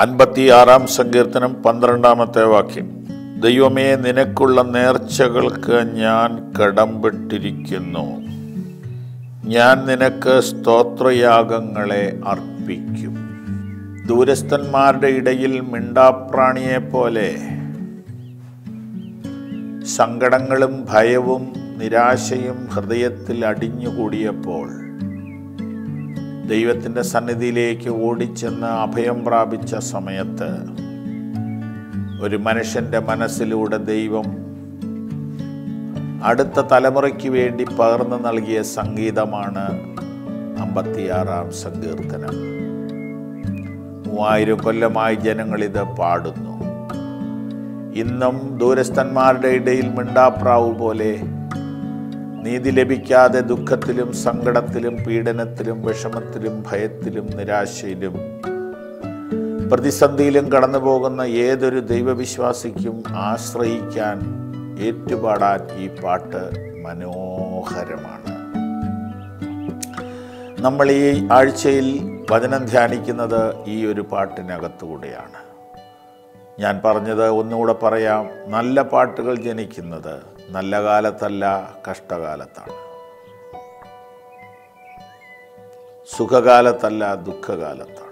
അൻപത്തിയാറാം സങ്കീർത്തനം പന്ത്രണ്ടാമത്തെ വാക്യം. ദൈവമേ നിനക്കുള്ള നേർച്ചകൾക്ക് ഞാൻ കടമ്പിട്ടിരിക്കുന്നു. ഞാൻ നിനക്ക് സ്തോത്രയാഗങ്ങളെ അർപ്പിക്കും. ദൂരസ്ഥന്മാരുടെ ഇടയിൽ മിണ്ടാപ്രാണിയെ പോലെ സങ്കടങ്ങളും ഭയവും നിരാശയും ഹൃദയത്തിൽ അടിഞ്ഞുകൂടിയപ്പോൾ ദൈവത്തിന്റെ സന്നിധിയിലേക്ക് ഓടിച്ചെന്ന് അഭയം പ്രാപിച്ച സമയത്ത് ഒരു മനുഷ്യന്റെ മനസ്സിലൂടെ ദൈവം അടുത്ത തലമുറയ്ക്ക് വേണ്ടി പകർന്നു നൽകിയ സംഗീതമാണ് അമ്പത്തിയാറാം സങ്കീർത്തനം. മൂവായിരം കൊല്ലമായി ജനങ്ങളിത് പാടുന്നു. ഇന്നും ദൂരസ്ഥന്മാരുടെ ഇടയിൽ മിണ്ടാപ്രാവ് പോലെ നീതി ലഭിക്കാതെ ദുഃഖത്തിലും സങ്കടത്തിലും പീഡനത്തിലും വിഷമത്തിലും ഭയത്തിലും നിരാശയിലും പ്രതിസന്ധിയിലും കടന്നു പോകുന്ന ഏതൊരു ദൈവവിശ്വാസിക്കും ആശ്രയിക്കാൻ ഏറ്റുപാടാൻ ഈ പാട്ട് മനോഹരമാണ്. നമ്മൾ ഈ ആഴ്ചയിൽ വചനം ധ്യാനിക്കുന്നത് ഈ ഒരു പാട്ടിനകത്തുകൂടെയാണ്. ഞാൻ പറഞ്ഞത് ഒന്നുകൂടെ പറയാം. നല്ല പാട്ടുകൾ ജനിക്കുന്നത് നല്ല കാലത്തല്ല കഷ്ടകാലത്താണ്. സുഖകാലത്തല്ല ദുഃഖകാലത്താണ്.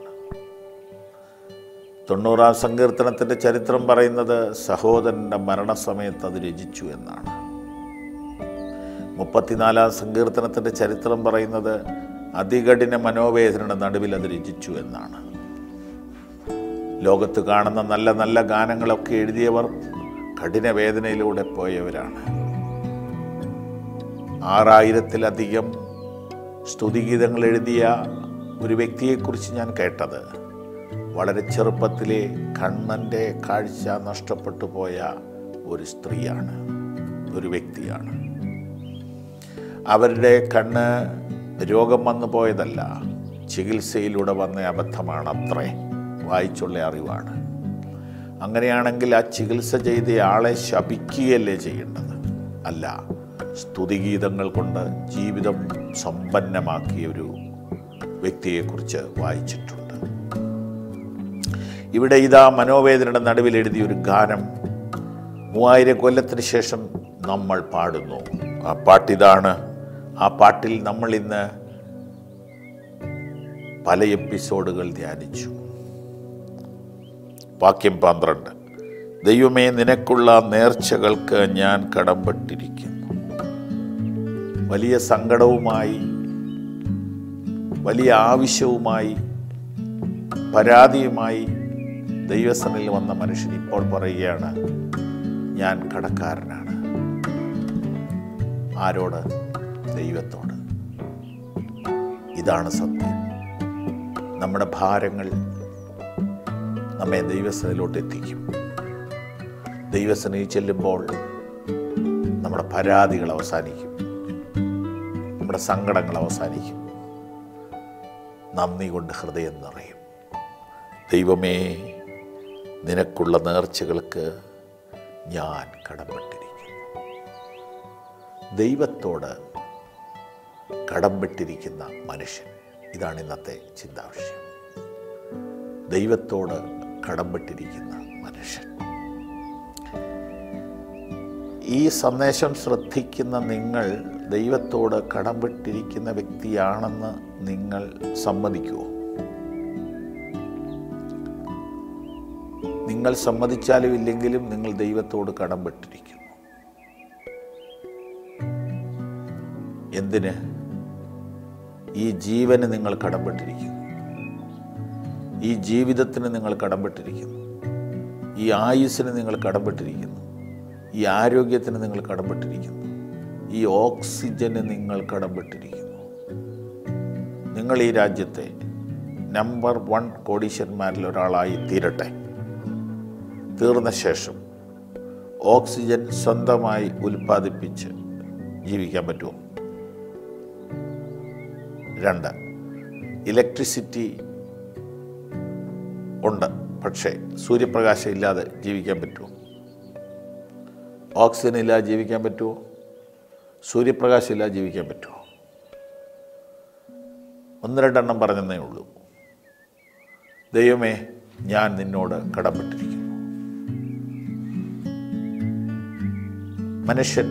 തൊണ്ണൂറാം സങ്കീർത്തനത്തിന്റെ ചരിത്രം പറയുന്നത് സഹോദരന്റെ മരണസമയത്ത് അത് രചിച്ചു എന്നാണ്. മുപ്പത്തിനാലാം സങ്കീർത്തനത്തിന്റെ ചരിത്രം പറയുന്നത് അതികഠിന മനോവേദനയുടെ നടുവിൽ അത് രചിച്ചു എന്നാണ്. ലോകത്ത് കാണുന്ന നല്ല നല്ല ഗാനങ്ങളൊക്കെ എഴുതിയവർ കഠിന വേദനയിലൂടെ പോയവരാണ്. ആറായിരത്തിലധികം സ്തുതിഗീതങ്ങൾ എഴുതിയ ഒരു വ്യക്തിയെക്കുറിച്ച് ഞാൻ കേട്ടത്. വളരെ ചെറുപ്പത്തിലെ കണ്ണന്റെ കാഴ്ച നഷ്ടപ്പെട്ടു പോയ ഒരു സ്ത്രീയാണ് ഒരു വ്യക്തിയാണ്. അവരുടെ കണ്ണ് രോഗം വന്നു പോയതല്ല ചികിത്സയിലൂടെ വന്ന അബദ്ധമാണത്രേ വായിച്ചുള്ള അറിവാണ്. അങ്ങനെയാണെങ്കിൽ ആ ചികിത്സ ചെയ്ത ആളെ ശപിക്കുകയല്ലേ ചെയ്യേണ്ടത്? അല്ല സ്തുതിഗീതങ്ങൾ കൊണ്ട് ജീവിതം സമ്പന്നമാക്കിയ ഒരു വ്യക്തിയെക്കുറിച്ച് വായിച്ചിട്ടുണ്ട്. ഇവിടെ ഇതാ മനോവേദനയുടെ നടുവിൽ എഴുതിയ ഒരു ഗാനം മൂവായിരം കൊല്ലത്തിന് ശേഷം നമ്മൾ പാടുന്നു. ആ പാട്ടിതാണ്. ആ പാട്ടിൽ നമ്മൾ ഇന്ന് പല എപ്പിസോഡുകൾ ധ്യാനിച്ചു. വാക്യം പന്ത്രണ്ട്. ദൈവമേ നിനക്കുള്ള നേർച്ചകൾക്ക് ഞാൻ കടംപെട്ടിരിക്കുന്നു വലിയ സങ്കടവുമായി വലിയ ആവശ്യവുമായി പരാതിയുമായി ദൈവസനിൽ വന്ന മനുഷ്യൻ ഇപ്പോൾ പറയുകയാണ് ഞാൻ കടക്കാരനാണ്. ആരോട്? ദൈവത്തോട്. ഇതാണ് സത്യം. നമ്മുടെ ഭാരങ്ങൾ നമ്മെ ദൈവസനയിലോട്ട് എത്തിക്കും ദൈവസനയിൽ ചെല്ലുമ്പോൾ നമ്മുടെ പരാതികൾ അവസാനിക്കും. നമ്മുടെ സങ്കടങ്ങൾ അവസാനിക്കും. നന്ദി കൊണ്ട് ഹൃദയം നിറയും. ദൈവമേ നിനക്കുള്ള നേർച്ചകൾക്ക് ഞാൻ കടംപെട്ടിരിക്കുന്നു ദൈവത്തോട് കടംപെട്ടിരിക്കുന്ന മനുഷ്യൻ. ഇതാണ് ഇന്നത്തെ ചിന്താവിഷയം. ദൈവത്തോട് കടംപെട്ടിരിക്കുന്ന മനുഷ്യൻ. ഈ സന്ദേശം ശ്രദ്ധിക്കുന്ന നിങ്ങൾ ദൈവത്തോട് കടംപെട്ടിരിക്കുന്ന വ്യക്തിയാണെന്ന് നിങ്ങൾ സമ്മതിക്കുമോ നിങ്ങൾ സമ്മതിച്ചാലും ഇല്ലെങ്കിലും നിങ്ങൾ ദൈവത്തോട് കടംപെട്ടിരിക്കുന്നു എന്തിന്? ഈ ജീവന് നിങ്ങൾ കടംപെട്ടിരിക്കുന്നു ഈ ജീവിതത്തിന് നിങ്ങൾ കടംപെട്ടിരിക്കുന്നു ഈ ആയുസ്സിന് നിങ്ങൾ കടംപെട്ടിരിക്കുന്നു ഈ ആരോഗ്യത്തിന് നിങ്ങൾ കടംപെട്ടിരിക്കുന്നു ഈ ഓക്സിജന് നിങ്ങൾ കടംപെട്ടിരിക്കുന്നു നിങ്ങൾ ഈ രാജ്യത്തെ നമ്പർ വൺ കോടീശ്വരന്മാരിൽ ഒരാളായി തീരട്ടെ. തീർന്ന ശേഷം ഓക്സിജൻ സ്വന്തമായി ഉൽപ്പാദിപ്പിച്ച് ജീവിക്കാൻ പറ്റുമോ? രണ്ട് ഇലക്ട്രിസിറ്റി ഉണ്ട്. പക്ഷേ സൂര്യപ്രകാശം ഇല്ലാതെ ജീവിക്കാൻ പറ്റുമോ? ഓക്സിജൻ ഇല്ലാതെ ജീവിക്കാൻ പറ്റുമോ? സൂര്യപ്രകാശം ഇല്ലാതെ ജീവിക്കാൻ പറ്റുമോ? ഒന്ന് രണ്ടെണ്ണം പറഞ്ഞതേ ഉള്ളൂ. ദൈവമേ ഞാൻ നിന്നോട് കടപ്പെട്ടിരിക്കുന്നു. മനുഷ്യൻ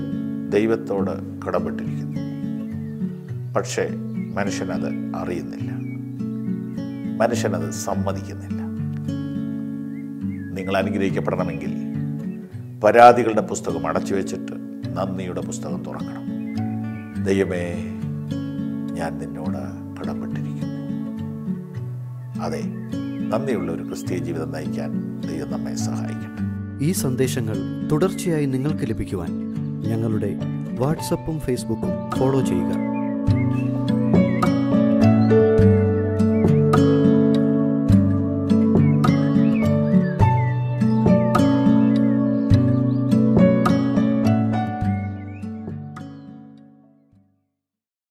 ദൈവത്തോട് കടപ്പെട്ടിരിക്കുന്നു. പക്ഷേ മനുഷ്യനത് അറിയുന്നില്ല. മനുഷ്യനത് സമ്മതിക്കുന്നില്ല. നിങ്ങൾ അനുഗ്രഹിക്കപ്പെടണമെങ്കിൽ പരാതികളുടെ പുസ്തകം അടച്ചു വെച്ചിട്ട് നന്ദിയുടെ പുസ്തകം തുറക്കണം. ദൈവമേ ഞാൻ നിന്നോട് കടപ്പെട്ടിരിക്കുന്നു. അതെ നന്ദിയുള്ള ഒരു ക്രിസ്തീയ ജീവിതം നയിക്കാൻ ദൈവം നമ്മെ സഹായിക്കട്ടെ. ഈ സന്ദേശങ്ങൾ തുടർച്ചയായി നിങ്ങൾക്ക് ലഭിക്കുവാൻ ഞങ്ങളുടെ വാട്സപ്പും ഫേസ്ബുക്കും ഫോളോ ചെയ്യുക.